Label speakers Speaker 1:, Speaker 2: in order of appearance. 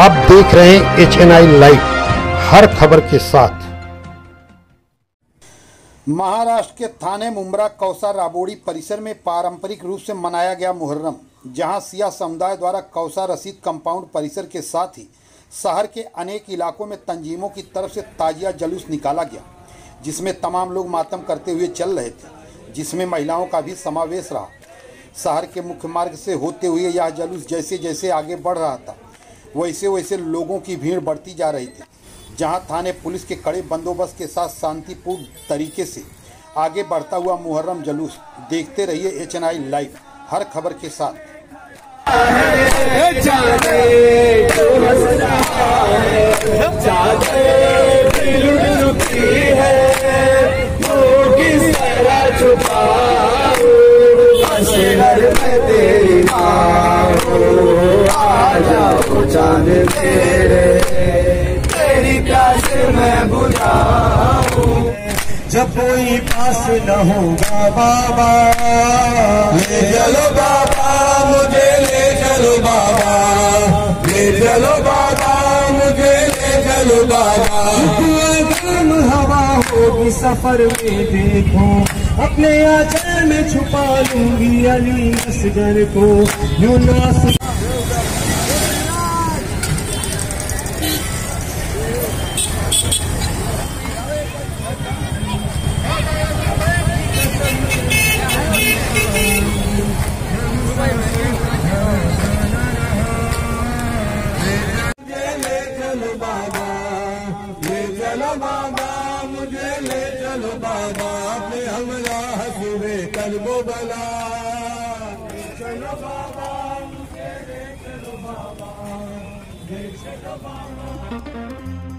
Speaker 1: आप देख रहे हैं एच एन आई लाइव हर खबर के साथ।
Speaker 2: महाराष्ट्र के थाने मुमरा कौसा राबोड़ी परिसर में पारंपरिक रूप से मनाया गया मुहर्रम, जहाँ सिया समुदाय द्वारा कौसा रसीद कंपाउंड परिसर के साथ ही शहर के अनेक इलाकों में तंजीमों की तरफ़ से ताजिया जलूस निकाला गया, जिसमें तमाम लोग मातम करते हुए चल रहे थे, जिसमें महिलाओं का भी समावेश रहा। शहर के मुख्य मार्ग से होते हुए यह जलूस जैसे जैसे आगे बढ़ रहा था वैसे वैसे लोगों की भीड़ बढ़ती जा रही थी। जहाँ थाने पुलिस के कड़े बंदोबस्त के साथ शांतिपूर्ण तरीके से आगे बढ़ता हुआ मुहर्रम जुलूस, देखते रहिए एच एन आई लाइव हर खबर के साथ।
Speaker 3: चाँद तेरे, तेरी प्यास मैं बुझाऊं। जब कोई पास न होगा बाबा, ले चलो बाबा, मुझे ले चलो बाबा। ले चलो बाबा, मुझे ले चलो बाबा। गर्म हवा होगी, सफ़र में देखो। अपने आचर में छुपा लूँगी अली असगर को। यूँ नास जे ले भला चलो बाबा चलो बाबा चलो बाबा